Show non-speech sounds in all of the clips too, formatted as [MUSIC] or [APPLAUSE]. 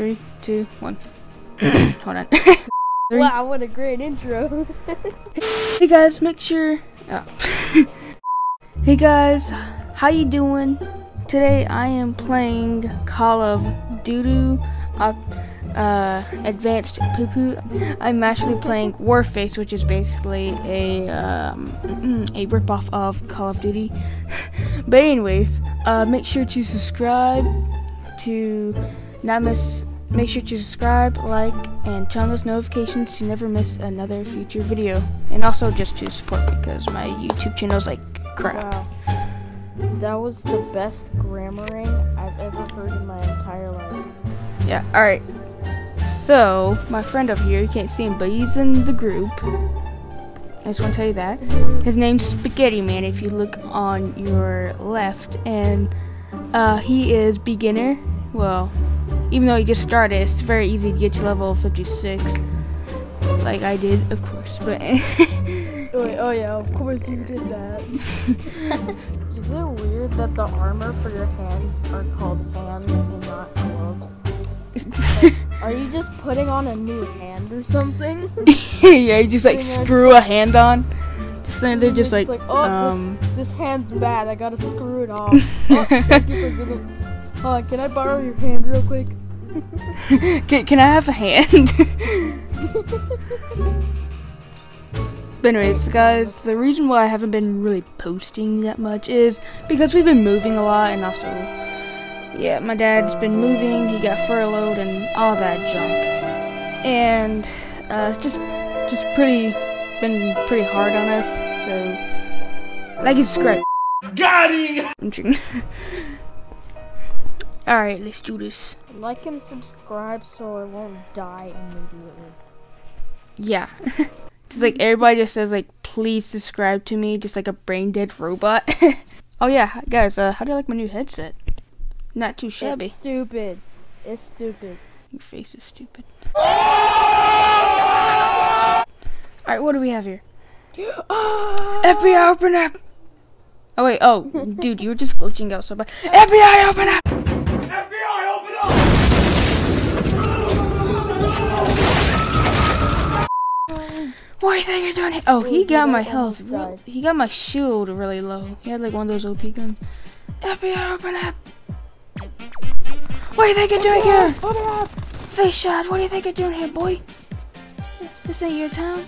Three, two, one. [COUGHS] Hold on. [COUGHS] Three. Wow, what a great intro. [LAUGHS] Hey guys, make sure. Oh. [LAUGHS] hey guys, how you doing? Today I am playing Call of Duty uh, uh, Advanced Poo Poo. I'm actually playing Warface, which is basically a um, [CLEARS THROAT] a ripoff of Call of Duty. [LAUGHS] but anyways, uh, make sure to subscribe to not miss. Make sure to subscribe, like, and turn on those notifications to never miss another future video. And also just to support because my YouTube channel is like crap. Wow. That was the best grammaring I've ever heard in my entire life. Yeah, alright. So, my friend over here, you can't see him, but he's in the group. I just want to tell you that. His name's Spaghetti Man if you look on your left. And uh, he is beginner. Well, even though you just started, it's very easy to get to level 56. Like I did, of course. But [LAUGHS] Oh, wait, oh yeah, of course you did that. [LAUGHS] Is it weird that the armor for your hands are called hands and not gloves? Like, [LAUGHS] are you just putting on a new hand or something? yeah, you just like Pretty screw a hand on. Just and they're just like, It's oh, um, this, this hand's bad. I gotta screw it off. oh, thank you for giving. Hold on, can I borrow your hand real quick? Can, can I have a hand? but anyways, guys, the reason why I haven't been really posting that much is because we've been moving a lot, and also, yeah, my dad's been moving. He got furloughed and all that junk, and uh, it's just, just pretty, been pretty hard on us. So, like and subscribe. Got him! [LAUGHS] I'm joking. All right, let's do this. Like and subscribe so I won't die immediately. Yeah. [LAUGHS] just like everybody just says like please subscribe to me just like a brain dead robot. [LAUGHS] oh yeah, guys, uh how do you like my new headset? Not too shabby. It's stupid. It's stupid. Your face is stupid. Alright, what do we have here? FBI open up! Oh wait, oh [LAUGHS] dude, you were just glitching out so bad. FBI open up! What do you think you're doing here? Oh, he got my health. almost real- died. He got my shield really low. He had like one of those OP guns. FBI, open up! What do you think you're doing here? Open up! Face shot, what do you think you're doing here, boy? This ain't your town.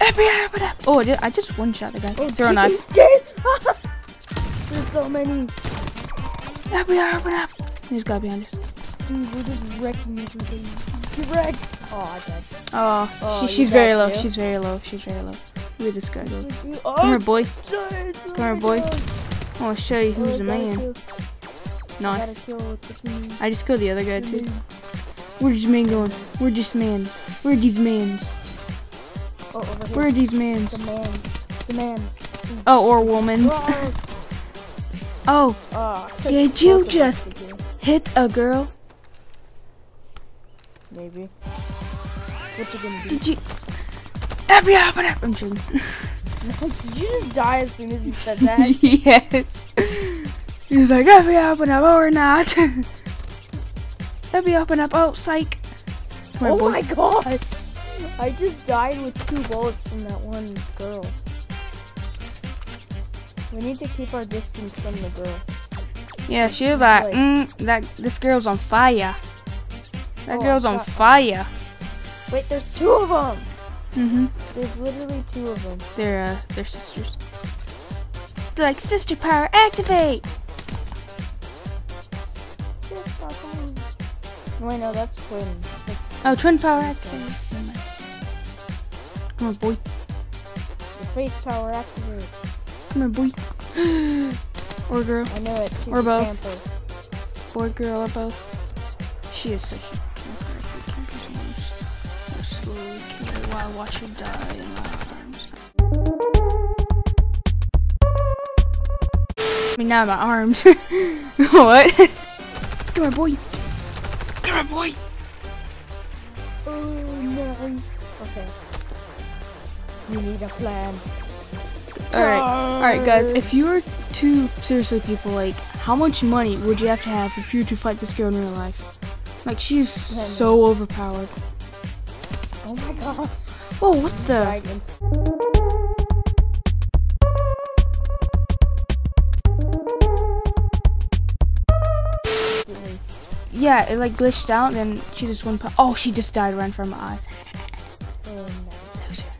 FBI, open up! Oh, I I just one shot the guy. Oh, Throw a knife. [LAUGHS] [LAUGHS] There's so many. FBI, open up! He's got behind us. We're wrecking. Get wrecked. Oh, I died. Oh, Oh, she, she's very low. She's very low. She's very low. Look at this guy go. Oh, Come here, boy. died. Come here, boy. I want to show you who's the man. Nice. Kill the team. I just killed the other guy too. Where's these men going? Where these men? Where these mans? Oh. Where are these mans? The man. The man's. Oh, or womans. Whoa. [LAUGHS] Oh, Ah, Did you both of us just- hit a girl. Maybe. What you gonna do? Did you? FBI, open up! I'm joking. [LAUGHS] Did you just die as soon as you said that? [LAUGHS] yes. He was like, FBI, open up, or not. FBI, open up. Oh, psych. Here, oh boy. my god! I just died with two bullets from that one girl. We need to keep our distance from the girl. Yeah, she was like, Like- mm, that this girl's on fire. That Oh, girl's on fire. Wait, there's two of them! Mhm. There's literally two of them. They're uh, they're sisters. They're like sister power activate. Wait, no, that's twins. That's Oh, twin power activate. Come on, boy. the face power activate. Come on, boy. [GASPS] or girl, I know it. She's Or both. camper. boy, girl, or both. She is such I watch her die in my arms. I mean, not in [LAUGHS] my arms. what? Come here, boy. Come here, boy. Oh, nice. Okay. We need a plan. Alright, alright guys, if you were to seriously people like how much money would you have to have if you were to fight this girl in real life? Like she's so overpowered. Oh my gosh. Oh, what the? Dragons. Yeah, it like glitched out, and then she just went. Oh, she just died right in front of my eyes. Oh, no. Loser.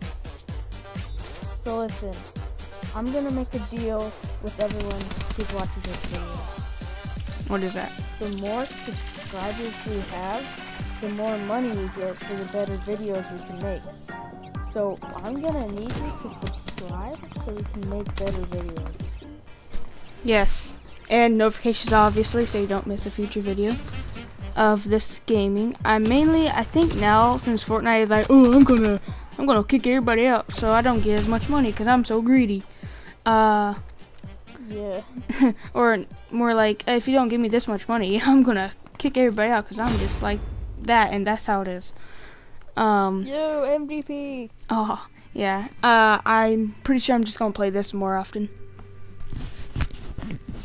So listen, I'm gonna make a deal with everyone who's watching this video. What is that? The more subscribers we have, the more money we get, so the better videos we can make. So I'm gonna need you to subscribe so we can make better videos. Yes, and notifications obviously, so you don't miss a future video of this gaming. I mainly, I think now since Fortnite is like, oh, I'm gonna, I'm gonna kick everybody out, so I don't get as much money because I'm so greedy. Uh, Yeah. [LAUGHS] or more like, if you don't give me this much money, [LAUGHS] I'm gonna kick everybody out because I'm just like that, and that's how it is. Um, Yo, MVP. oh yeah. Uh, I'm pretty sure I'm just gonna play this more often.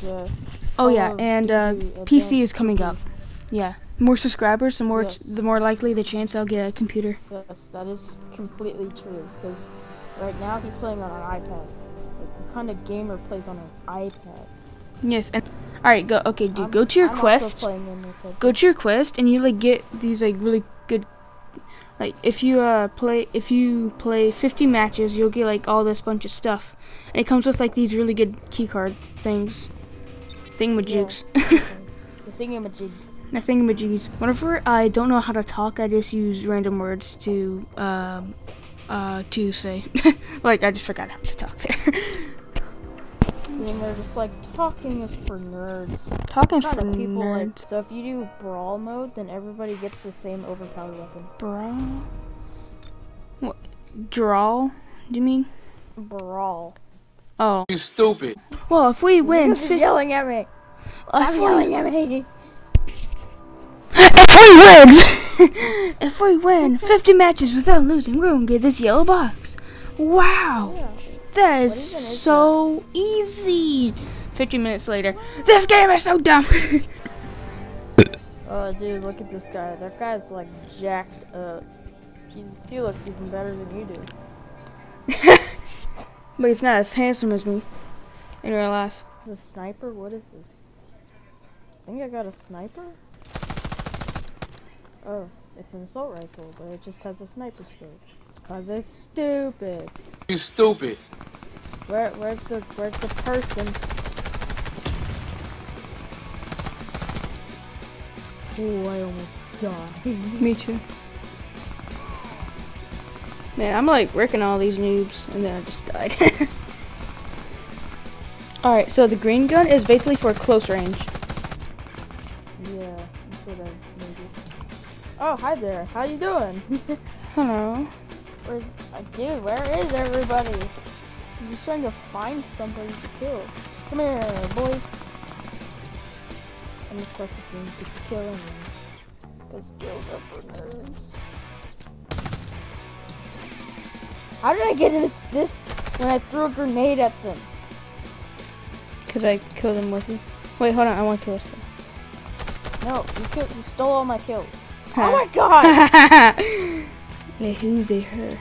Yeah. Oh yeah, and uh, PC is coming up. Yeah, more subscribers, the more Yes. the more likely the chance I'll get a computer. Yes, that is completely true. Because right now he's playing on an iPad. Like, what kind of gamer plays on an iPad? Yes, and all right, go. Okay, dude, I'm- go to your I'm quest. playing on iPad. Go to your quest, and you like get these like really good. Like if you uh play if you play 50 matches, you'll get like all this bunch of stuff, and it comes with like these really good keycard things, thingamajigs, [LAUGHS] the thingamajigs. the thingamajigs. Whenever I don't know how to talk, I just use random words to um uh to say. [LAUGHS] like I just forgot how to talk there. [LAUGHS] See, and they're just like talking is for nerds. Talking Kind for of people like. nerds, So if you do brawl mode, then everybody gets the same overpowered weapon. Brawl. What? Draw? Do you mean? Brawl. Oh. You stupid. Well, if we win, you're yelling at me. if I'm we yelling at me. [LAUGHS] If we win, [LAUGHS] if we win 50 matches without losing, we're gonna get this yellow box. Wow, Yeah. That is is so easy. 50 minutes later, this game is so dumb. [LAUGHS] Oh, dude, look at this guy. That guy's like jacked up. He, he looks even better than you do. [LAUGHS] but he's not as handsome as me in real life. Is a sniper? What is this? I think I got a sniper? Oh, it's an assault rifle, but it just has a sniper scope. Cause it's stupid. You stupid. Where, where's the, where's the person? Oh, I almost died. [LAUGHS] Me too. Man, I'm like wrecking all these noobs, and then I just died. [LAUGHS] Alright, so the green gun is basically for close range. Yeah, that's what I noticed. Oh, hi there. How you doing? [LAUGHS] Hello. Dude? Where is everybody? I'm just trying to find somebody to kill. Come here, boy. And of course, going to killing me. Because kills are for nerds. How did I get an assist when I threw a grenade at them? Because I killed him with you. Wait, hold on. I want to kill this guy. No, you, killed, you stole all my kills. [LAUGHS] Oh my god! [LAUGHS] they who, they her.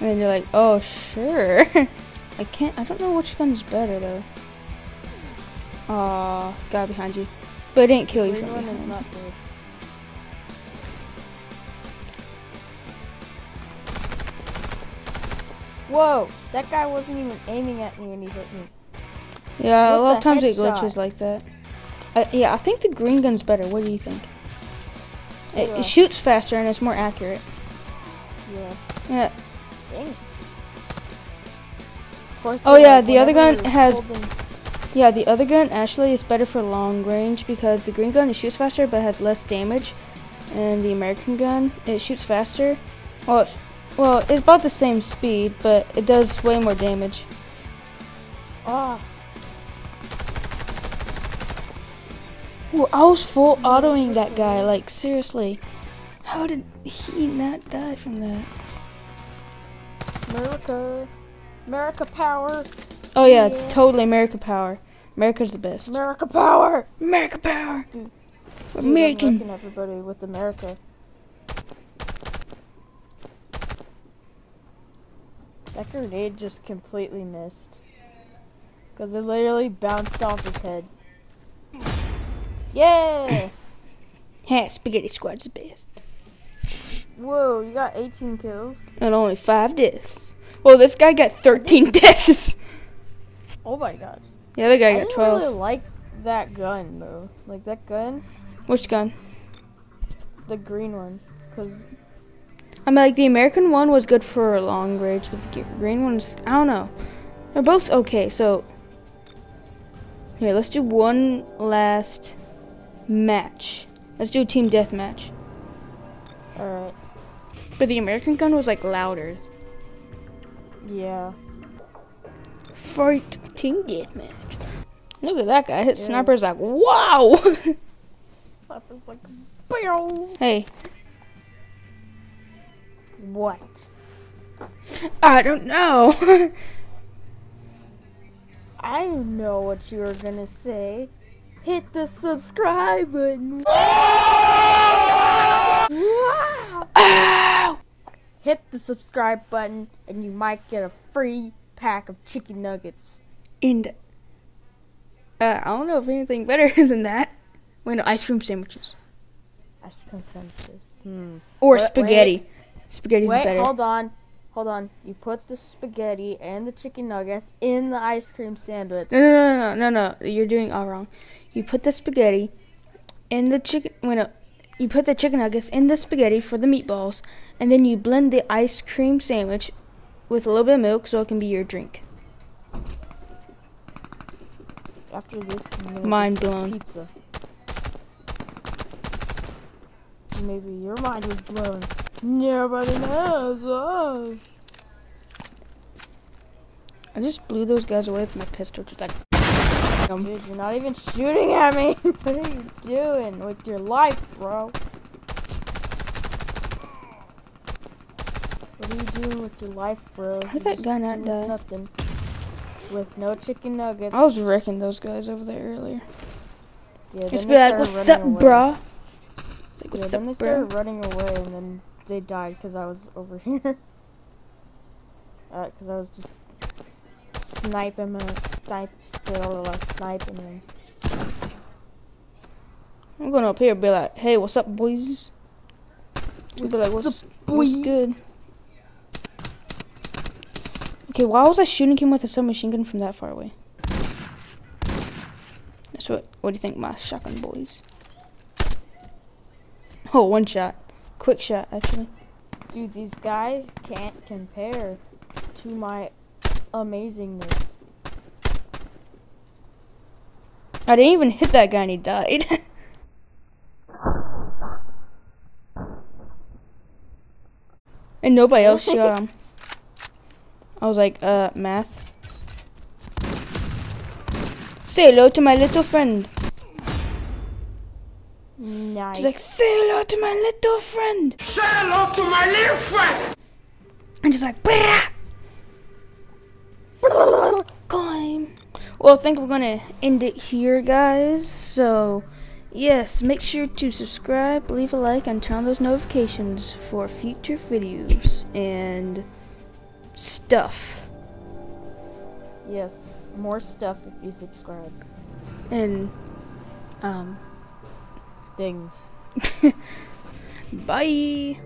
And then you're like, oh, sure. [LAUGHS] I can't, I don't know which gun's better, though. Aw, guy behind you. But it didn't kill you Green from behind. not good. Whoa! That guy wasn't even aiming at me and he hit me. Yeah, a lot of times it glitches like that. Uh, yeah, I think the green gun's better. What do you think? It, it shoots faster and it's more accurate. Yeah. Yeah. Course, Oh, yeah, the other gun has- Yeah, the other gun actually is better for long range because the green gun it shoots faster but has less damage, and the American gun it shoots faster. Well, it's, well, it's about the same speed, but it does way more damage. Ah, Ooh, I was full autoing that guy. Like seriously, how did he not die from that? America. America power. Oh yeah, Yeah. totally America power. America's the best. America power! America power. Dude, Dude, I'm American. wrecking everybody with America. That grenade just completely missed. Because it literally bounced off his head. Yeah! [LAUGHS] Ha, Spaghetti Squad's the best. Whoa, you got 18 kills. And only five deaths. Well, this guy got 13 [LAUGHS] deaths. Oh my god. The other guy I got 12. I really like that gun though. Like that gun, Which gun? the green one. Because I mean, like the American one was good for long range, but the green one's I don't know. They're both okay. So here, let's do one last match. Let's do a team deathmatch. Alright. But the American gun was like louder. Yeah. Fight team deathmatch. Look at that guy. His sniper's like, wow. Slap is like Bow. hey, What? I don't know. [LAUGHS] I know what you were gonna say. Hit the subscribe button. [LAUGHS] Ow! Hit the subscribe button and you might get a free pack of chicken nuggets. And uh, I don't know if anything better [LAUGHS] than that. Wait, no, ice cream sandwiches Ice cream sandwiches. Hmm. or Wait, spaghetti. Spaghetti's Wait, better. hold on. Hold on. You put the spaghetti and the chicken nuggets in the ice cream sandwich. No, no, no, no, no, no. You're doing all wrong. You put the spaghetti in the chicken. Wait, no. You put the chicken nuggets in the spaghetti for the meatballs, and then you blend the ice cream sandwich with a little bit of milk so it can be your drink. After this, Mind blown. Pizza. Maybe your mind was blown. Nobody knows. Oh. I just blew those guys away with my pistol. Just like. Dude, you're not even shooting at me. [LAUGHS] what are you doing with your life, bro? What are you doing with your life, bro? How that guy not die? Nothing. With no chicken nuggets. I was wrecking those guys over there earlier. Yeah, Just be like, "What's up, running away." bruh?" It's like, Yeah, "What's then they started bruh?" running away, and then they died because I was over [LAUGHS] here. uh, because I was just sniping them, snipe, still sniping. I'm going up here and be like, "Hey, what's up, boys?" We'll be like, "What's what's good?" Okay, why was I shooting him with a submachine gun from that far away? That's what. What do you think, my shotgun boys? Oh, one shot, quick shot, actually. Dude, these guys can't compare to my amazingness. I didn't even hit that guy and he died. [LAUGHS] and nobody else shot him. [LAUGHS] I was like, uh, math. Say hello to my little friend. Nice. She's like, say hello to my little friend. Say hello to my little friend! And just like, "Brah." Climb. Well, I think we're gonna end it here, guys. So, yes, make sure to subscribe, leave a like, and turn on those notifications for future videos and stuff. yes, more stuff if you subscribe. And, um, Things. [LAUGHS] bye.